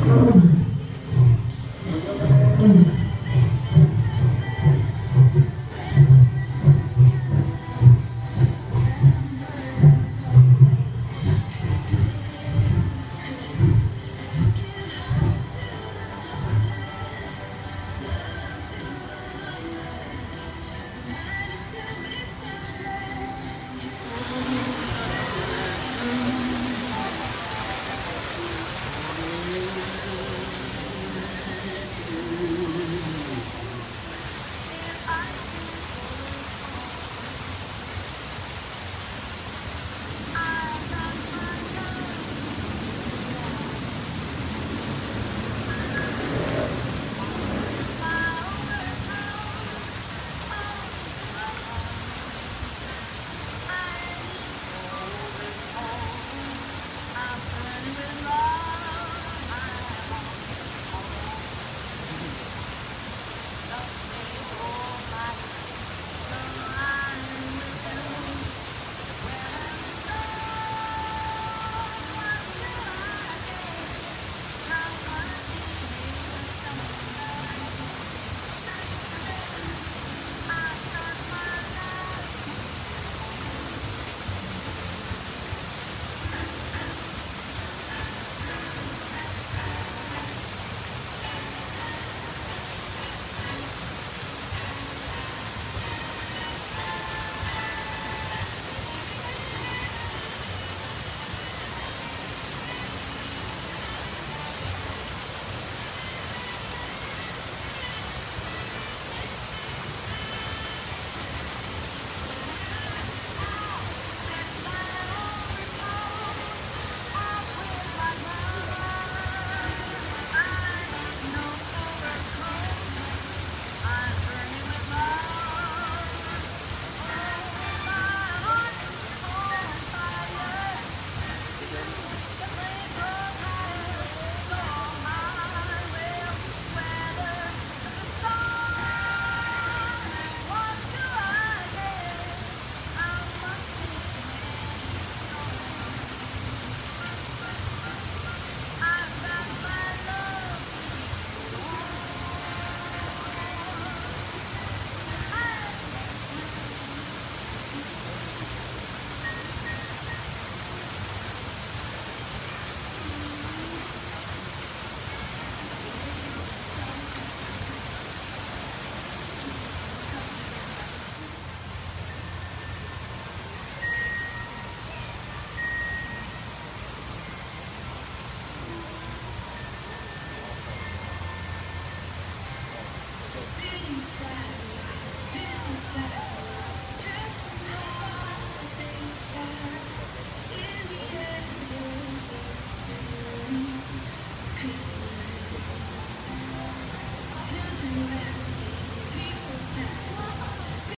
Amen. City side, business side.